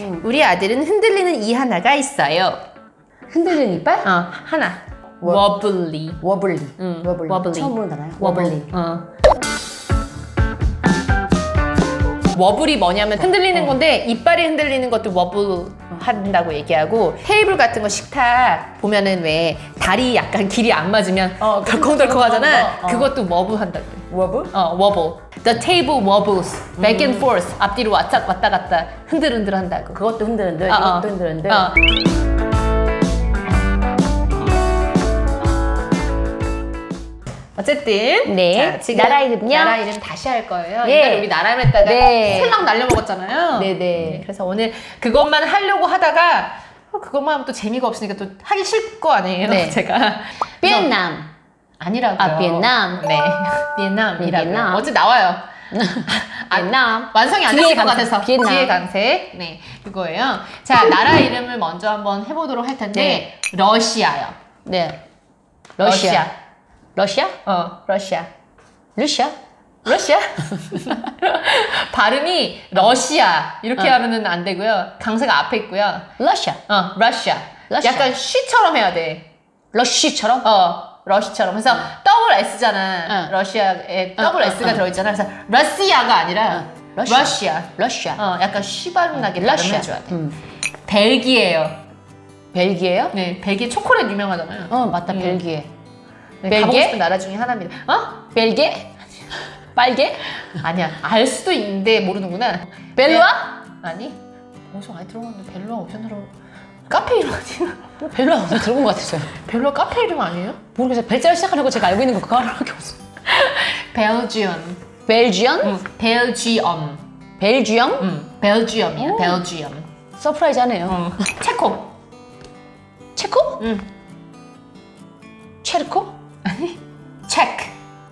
음. 우리 아들은 흔들리는 이 하나가 있어요. 흔들리는 이빨? 어, 하나. 워- wobbly. wobbly. 응, wobbly. wobbly. 처음 보는. wobbly. 어. wobble이 뭐냐면 흔들리는 건데 이빨이 흔들리는 것도 wobble 한다고 얘기하고 테이블 같은 거 식탁 보면은 왜 다리 약간 길이 안 맞으면 어, 덜컹덜컹 하잖아. 어, 어. 그것도 wobble 한다고. wobble? 어, wobble. The table wobbles back and forth. 앞뒤로 왔다 왔다 갔다 흔들흔들 한다고. 그것도 흔들흔들. 어, 어. 이것도 흔들흔들. 어. 어쨌든 네. 나라 이름요? 나라 이름 다시 할 거예요. 예. 옛날에 우리 나라 했다가 네. 설랑 날려먹었잖아요. 네네. 그래서 오늘 그것만 하려고 하다가 어, 그것만 하면 또 재미가 없으니까 또 하기 싫을 거 아니에요. 네. 제가 비엔남. 아니라고요. 아, 비엔남. 네, 비엔남이라고. 비엔남. 어제 나와요. 비엔남. 완성이 안 됐을 것 같아서 비엔남. 뒤에 강세 네 그거예요 자 나라 이름을 먼저 한번 해보도록 할 텐데 러시아요 네. 러시아. 러시아? 어 러시아 러시아? 러시아 발음이 러시아 이렇게 어. 하면은 안 되고요 강세가 앞에 있고요 Russia. 어 Russia Russia. 약간 쉬처럼 해야 돼어 러시처럼? 러시처럼 그래서 double S잖아 응. 러시아에 응, 더블 응, S가 응. 들어있잖아 그래서 러시아가 아니라 응, Russia. Russia Russia. 어 약간 쉬 발음 나게 Russia. 발음해줘야 돼 음. 벨기에예요 벨기에요? 네, 벨기에 초콜릿 유명하잖아요. 어, 맞다. 음. 벨기에. 네, 벨기에? 가보고 싶은 나라 중에 하나입니다. 어? 벨기에? 빨개? 아니야. 알 수도 있는데 모르는구나. 벨로아? 네. 아니? 방송 많이 들어봤는데 벨로아 오션으로 카페 이름 아니야? 벨로아 어디 들어본 것 같았어요. 벨로아 카페 이름 아니에요? 모르겠어요. 벨자를 시작하는 거 제가 알고 있는 거 그거 하나밖에 없어. 벨지엄. 벨지언? 응. 벨지엄. 벨지엄? 응. Belgium이야. 오. Belgium. surprise하네요. 응. 체코. 체코? 응. 체르코? Czech.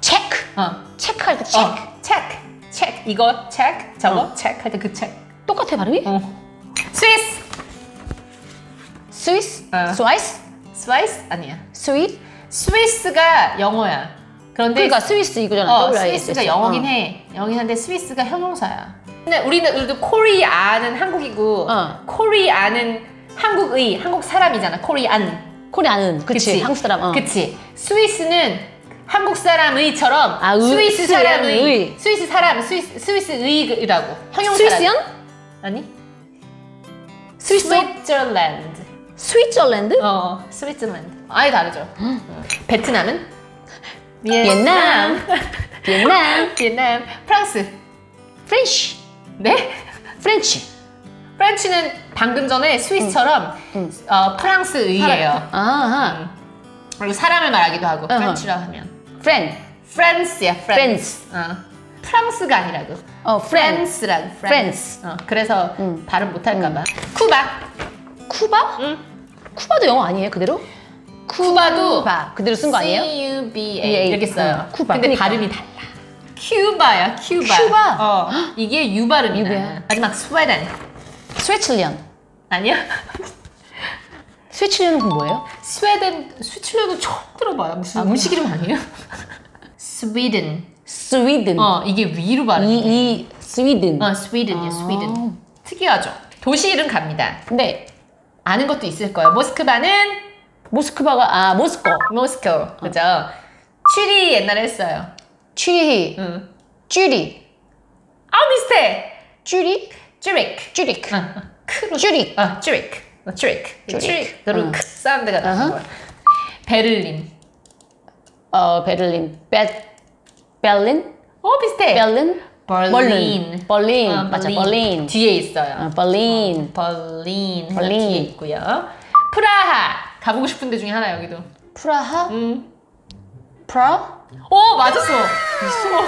Czech. 어. 체크 할 때 체크. 어. Czech. Czech. 이거 체크. 저거 어. 체크 할 때 그 체크. 똑같아 발음이? 어. 스위스. 어. 스와이스? 스와이스 아니야. 스윗? Swiss가 영어야. 그런데 그러니까 Swiss 이거잖아. 어. Swiss가 영어긴 어. 해. 영어긴 한데 Swiss가 형용사야. 근데 우리는 우리도 Korea는 한국이고 어. Korean은 한국의 한국 사람이잖아. Korean. Korean은 그치, 한국 사람. 어. 그치. Swiss는 한국 사람의처럼 아, 의, 스위스 사람의 의. 스위스 사람 스위스 스위스의라고 형용사. 스위스연? 아니? 스위스? 스위tzerland. 스위tzer랜드? 어, 스위tzerland. 아예 다르죠. 어. 베트남은? Vietnam. Vietnam. Vietnam. 프랑스. French. 네? French. French는 방금 전에 Swiss처럼 응. 어, 프랑스의예요. 아하. 그리고 사람을 말하기도 하고 어허. French라 하면 프렌. 프랑스. France. 어. 프랑스가 아니라고. 어, 프렌. France라고. France. 어, 그래서 응. 발음 못할까봐. 쿠바. 쿠바? 응. 쿠바도 영어 아니에요, 그대로? 쿠바도 쿠바. 그대로 쓴 거 아니에요? C-U-B-A 이렇게 써요. 응, 쿠바. 근데 그러니까. 발음이 달라. Cuba야, Cuba. Cuba? 어, 이게 U 발음이야. 유배야. 마지막 스웨덴. 스위tzerland. 아니야? 스위tzerland은 뭐예요? 스웨덴, 스위tzerland은 처음 들어봐요. 무슨 음식 이름 아니에요? 스웨덴. Sweden. 어, 이게 위로 발음. 이, 이, Sweden. 어, Sweden이야, Sweden. 아. 특이하죠? 도시 이름 갑니다. 근데 아는 것도 있을 거예요. 모스크바는 모스크바가, 아, Moscow. Moscow. 그죠? 취리 옛날에 했어요. 취리. 응. 쥐리. 아, 비슷해! 쥐리? Zurich. 어, 어. 크로. Zurich. 어, Zurich. 어, Zurich. Zurich. 응. 크 sound가 나는. 거야. 베를린. 어, 베를린. 베, 벨린? 어, 비슷해. 벨린? Berlin. Berlin. 어, 맞아, Berlin. 뒤에 있어요. 어, Berlin. Berlin. Berlin. 뒤에 있고요. 프라하. 가보고 싶은 데 중에 하나 여기도. 프라하? 음. 프라? 오 맞았어. 있어.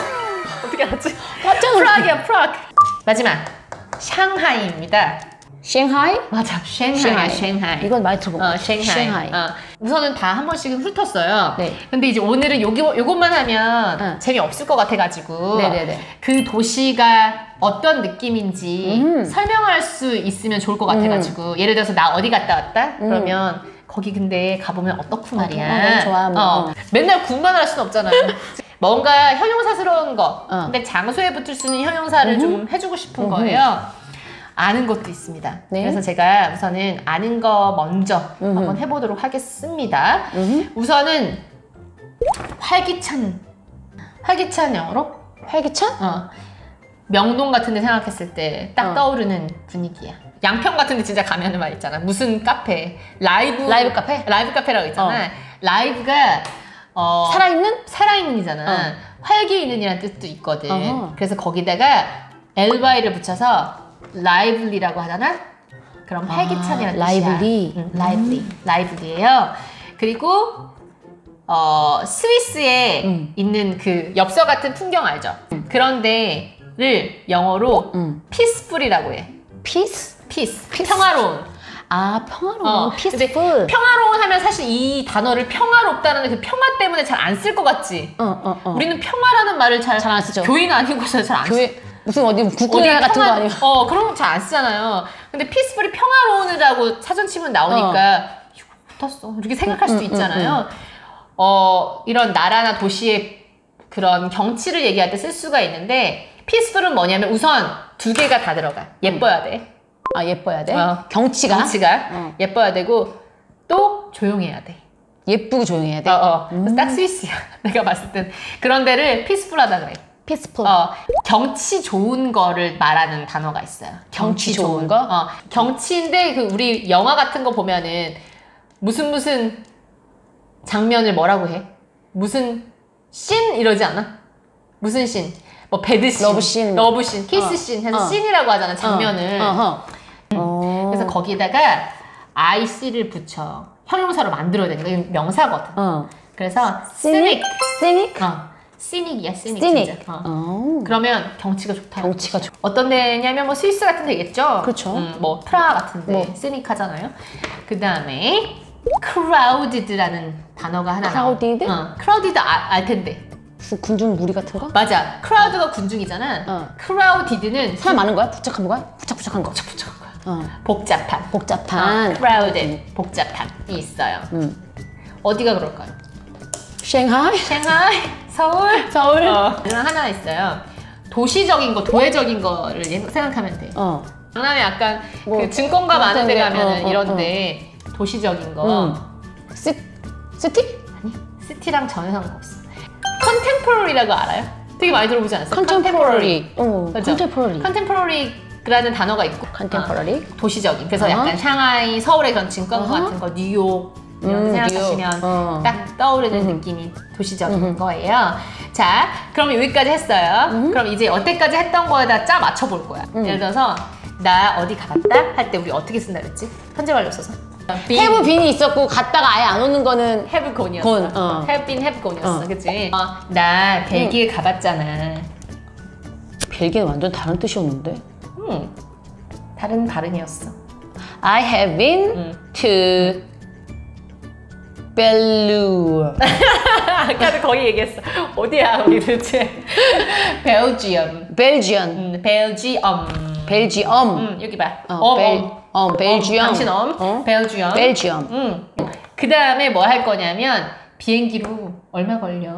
어떻게 알았지? 놀랐어. 프라하기야 프라하. 마지막 Shanghai입니다. Shanghai? 맞아. Shanghai. Shanghai. 이건 많이 들어본 것 어. Shanghai. 어, 우선은 다 한 번씩은 훑었어요. 네. 근데 이제 오늘은 요기, 요것만 하면 응. 재미없을 것 같아가지고. 네네네. 그 도시가 어떤 느낌인지 음. 설명할 수 있으면 좋을 것 같아가지고. 예를 들어서 나 어디 갔다 왔다? 음. 그러면 거기 근데 가보면 어떻고 말이야. 어, 좋아, 뭐. 어. 맨날 군만 할 수는 없잖아요. 뭔가 형용사스러운 거. 어. 근데 장소에 붙을 수 있는 형용사를 좀 해주고 싶은 거예요. 아는 것도 있습니다. 네. 그래서 제가 우선은 아는 거 먼저 음흠. 한번 해보도록 하겠습니다. 음. 우선은 활기찬 활기찬 영어로 활기찬? 어, 명동 같은 데 생각했을 때딱 어. 떠오르는 분위기야. 양평 같은 데 진짜 가면은 말 있잖아. 무슨 카페, 라이브 라이브 카페? 라이브 카페라고 있잖아. 어. live가 어, 살아있는? 살아있는이잖아. 어. 활기 있는이라는 뜻도 있거든. 어허. 그래서 거기다가 ly를 붙여서 lively라고 하잖아. 그럼 활기찬이라는 아, lively. 응, lively. lively예요. 그리고 어, 스위스에 음. 있는 그 엽서 같은 풍경 알죠? 그런 데를 영어로 음. peaceful이라고 해. peace? peace. Peace. 평화로운. 아, 평화로운. 어. 근데 평화로운 하면 사실 이 단어를 평화롭다는 그 평화 때문에 잘 안 쓸 것 같지? 어, 어, 어. 우리는 평화라는 말을 잘잘안 쓰죠. 교인 아니고서 잘안 쓰. 무슨 어디 국군이나 같은 거 아니에요? 어 그런 거 잘 안 쓰잖아요. 근데 피스풀이 평화로운이라고 사전 치면 나오니까 이거 붙었어 이렇게 생각할 수도 음, 음, 있잖아요. 어 이런 나라나 도시의 그런 경치를 얘기할 때 쓸 수가 있는데 피스풀은 뭐냐면 우선 두 개가 다 들어가. 예뻐야 돼. 아, 예뻐야 돼. 어. 경치가 경치가 어. 예뻐야 되고 또 조용해야 돼. 예쁘고 조용해야 돼. 어, 어. 그래서 딱 스위스야. 내가 봤을 땐 그런 데를 피스풀하다 그래. 피스풀. 어, 경치 좋은 거를 말하는 단어가 있어요. 경치 좋은 거? 어, 경치인데 그 우리 영화 같은 거 보면은 무슨 무슨 장면을 뭐라고 해? 무슨 씬 이러지 않아? 무슨 씬? 뭐 베드 씬, 러브 씬. 러브 씬, 키스 어. 씬 해서 어. 씬이라고 하잖아 장면을. 어허. 어. 그래서 거기다가 IC를 붙여 형용사로 만들어야 이건 명사거든. 어. 그래서? 시닉, 시닉? 어, 시닉이야 시닉, 시닉. 진짜. 어. 어. 그러면 경치가 좋다. 경치가 좋. 어떤 데냐면 뭐 스위스 같은 데겠죠. 그렇죠. 음, 뭐 프라하 같은 데 뭐. 시닉하잖아요. 그 다음에 crowded라는 단어가 하나 crowded? 어, crowded 아, 알 텐데. 군중 무리 같은 거? 맞아. crowd가 군중이잖아. 어. crowded는 사람 많은 거야? 복잡한 거야? 복잡복잡한 거. 복잡한 거야. 어. 복잡한. 복잡한. 어, crowded. 복잡함이 있어요. 음. 어디가 그럴까요? 샹하이? 샹하이, 서울, 서울? 어. 이런 하나 있어요. 도시적인 거, 도회적인 거를 생각하면 돼. 어. 강남에 약간 뭐, 그 증권가 많은 데 가면은 어, 어, 이런데 도시적인 거 음. 시, city? 아니 city랑 전혀 상관없어. contemporary라고 알아요? 되게 많이 들어보지 않았어요? contemporary. 어. 그죠? contemporary. contemporary 라는 단어가 있고 contemporary. 어, 도시적인 그래서 어. 약간 샹하이, 서울의 그런 증권가 어허. 같은 거, 뉴욕 이런 데 음, 생각하시면. 어. 딱 떠오르는 음흠. 느낌이 도시적인 음흠. 거예요. 자, 그럼 여기까지 했어요. 그럼 이제 여태까지 했던 거에다 짜 맞춰볼 거야. 음. 예를 들어서 나 어디 가봤다 할 때 우리 어떻게 쓴다 그랬지? 현재 완료 써서. 해브 빈이 있었고 갔다가 아예 안 오는 거는 have gone이었어. gone, 어. have been, have gone이었어. 어. 그치? 어, 나 벨기에 가봤잖아. 벨기에는 완전 다른 뜻이었는데. 음, 다른 발음이었어. I have been 음. to 벨루. 아까도 거의 얘기했어. 어디야 우리 도대체? 벨지엄. 벨지언. 음, 벨지엄. 벨지엄. 음, 여기 봐. 어, 엄, 벨, 엄. 어, 벨지엄. 당신 엄. 어? 벨지엄. 벨지엄. 음. 그 다음에 뭐 할 거냐면 비행기로 얼마 걸려?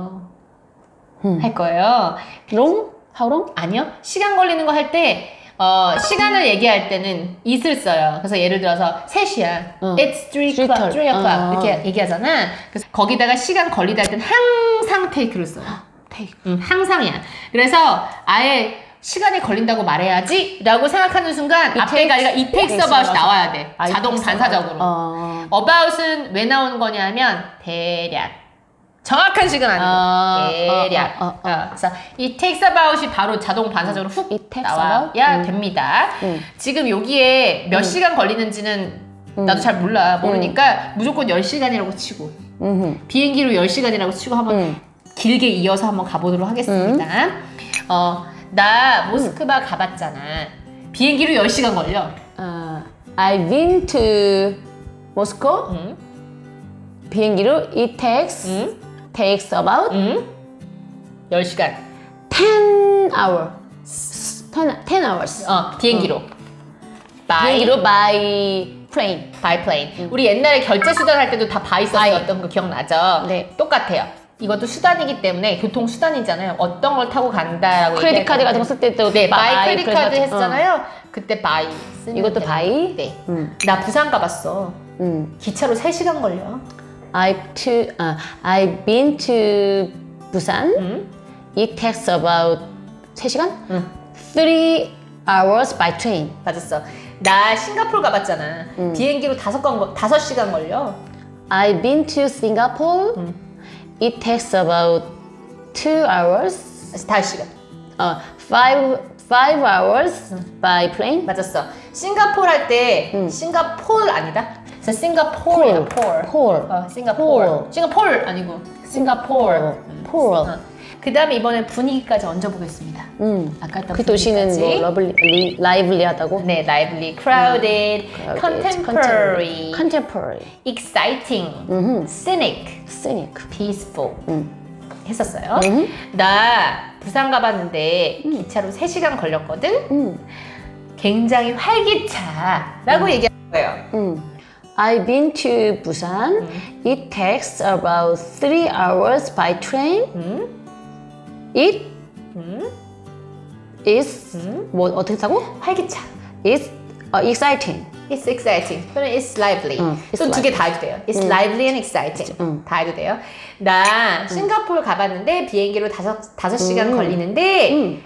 음. 할 거예요. 롱? 하우롱? 아니요. 시간 걸리는 거 할 때, 어, 시간을 얘기할 때는 it을 써요. 그래서 예를 들어서 3시야. 어. It's 3 Three o'clock, o'clock. 3 o'clock. 어. 이렇게 얘기하잖아. 그래서 거기다가 시간 걸리다 할 때는 항상 take를 써요. 테이크. 음, 항상이야. 그래서 아예 시간이 걸린다고 말해야지 라고 생각하는 순간 앞에가 아니라 it takes about이 about. 나와야 돼. 아, it 자동 반사적으로. 어. about은 왜 나오는 거냐면 대략. 정확한 시간 아니고 아, 대략. 어, 어, 어, 어, 그래서 it takes about이 바로 자동 반사적으로 훅 It 나와야? 음. 됩니다. 음. 지금 여기에 몇 시간 걸리는지는 나도 잘 몰라 모르니까 무조건 10시간이라고 치고 음. 비행기로 10시간이라고 치고 한번 음. 길게 이어서 한번 가보도록 하겠습니다. 어, 나 모스크바 가봤잖아. 비행기로 10시간 걸려. 어, I've been to Moscow. 응? 비행기로 it takes 응? Takes about 응? 10시간. 10 hour. 10, 10 hours. 어, 비행기로. by, 비행기로 by plane. by plane. 우리 옛날에 결제 수단 할 때도 다 by. 썼었던 거 기억나죠? 네. 똑같아요. 이것도 수단이기 때문에 교통 수단이잖아요. 어떤 걸 타고 간다라고 credit card 같은 거 쓸 때도 네, by credit card 했잖아요. 그때 by 이것도. by? 네. 음. 나 부산 가봤어. 음. 기차로 3시간 걸려. I've to uh, I've been to Busan. 음? It takes about 3시간? 응. 3 hours by train. 맞았어. 나 싱가포르 가봤잖아. 음. 비행기로 다섯 건 다섯 시간 걸려. I've been to Singapore. It takes about 2 hours. 다섯 시간. Uh, 5 5 hours by plane. 맞았어. 싱가포르 할때 음. 싱가폴 아니다. 싱가포르야. 폴. 폴. 어, 싱가포르. 폴. 싱가폴 아니고 싱가포르. 폴. 어. 그다음에 이번에 분위기까지 얹어보겠습니다. 음. 아까 했던 그 도시는 뭐 분위기까지. lovely, 리, lively하다고? 네, lively, crowded, contemporary, contemporary. exciting, 음흠. scenic, scenic. peaceful 음. 했었어요. 음흠. 나 부산 가봤는데 기차로 3시간 걸렸거든? 음. 굉장히 활기차라고 얘기한 거예요. 음. I've been to Busan. It takes about three hours by train. 음? It 음? is 뭐 어떻게 사고? 활기차. It's uh, exciting. It's exciting. 또는 it's lively. 응, it's 또두 개 다 해도 돼요. It's lively and exciting. 응. 다 해도 돼요. 나 싱가포르 가봤는데 비행기로 다섯, 다섯 시간 걸리는데 음.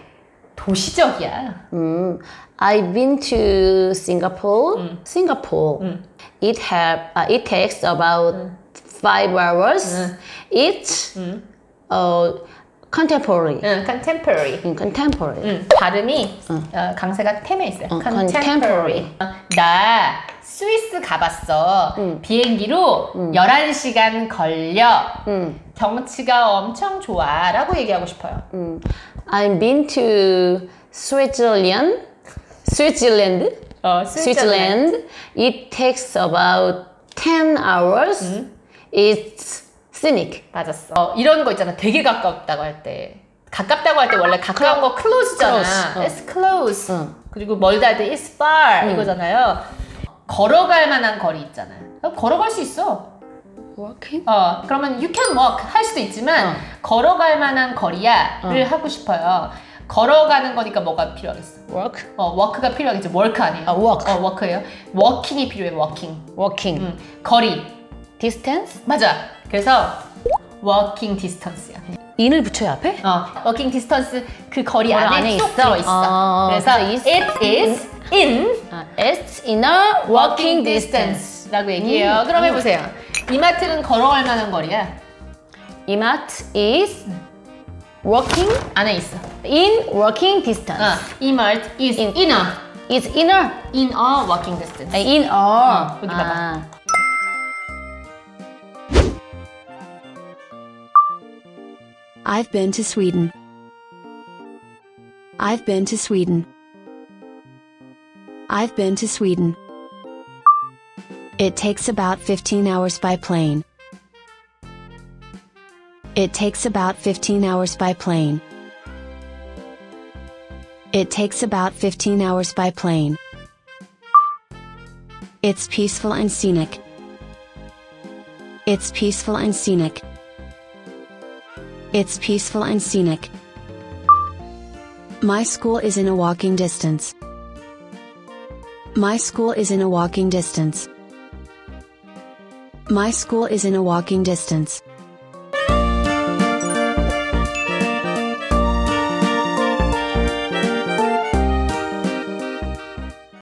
도시적이야. 음. I've been to Singapore. Singapore. 음. It have uh, it takes about five hours. 음. It's 음. uh, contemporary. 응, contemporary. 음, contemporary. 응, 발음이 어, 강세가 템에 있어요. 어, contemporary. 어, 나 스위스 가봤어. 비행기로 11시간 걸려. 음. 경치가 엄청 좋아. 라고 얘기하고 싶어요. 음. I've been to Switzerland. Switzerland. 어, Switzerland. It takes about 10 hours. It's scenic. 맞았어. 어, 이런 거 있잖아. 되게 가깝다고 할 때. 가깝다고 할 때 원래 가까운 거 close잖아. close, 어. It's close. 응. 그리고 멀다 할 때 it's far 이거잖아요. 걸어갈 만한 거리 있잖아요. 그럼 걸어갈 수 있어. Walking? 어, 그러면 you can walk 할 수도 있지만 어. 걸어갈 만한 거리야를 하고 싶어요. 걸어가는 거니까 뭐가 필요하겠어? Walk? 어, walk가 필요하겠죠. work 아니에요. 아, walk. 어, walk예요. walking이 필요해. walking. Walking. 음, 거리. Distance? 맞아. 그래서 walking distance야. in을 붙여요 앞에? 어, walking distance 그 거리 안에, 안에 쏙 있어? 들어 있어. 아, 그래서 그래서 it is in 아, it's in a walking walking distance. distance라고 얘기해요. 음. 그럼 해보세요. 이마트는 걸어갈 만한 거리야. 이마트 is walking 안에 있어. in walking distance. 어, 이마트 is In- in a It's inner. in a walking distance. 아니, in a. 어, 여기 봐봐. 아. I've been to Sweden. I've been to Sweden. I've been to Sweden. It takes about 15 hours by plane. It takes about 15 hours by plane. It takes about 15 hours by plane. It's peaceful and scenic. It's peaceful and scenic. It's peaceful and scenic. My school is in a walking distance. My school is in a walking distance. My school is in a walking distance.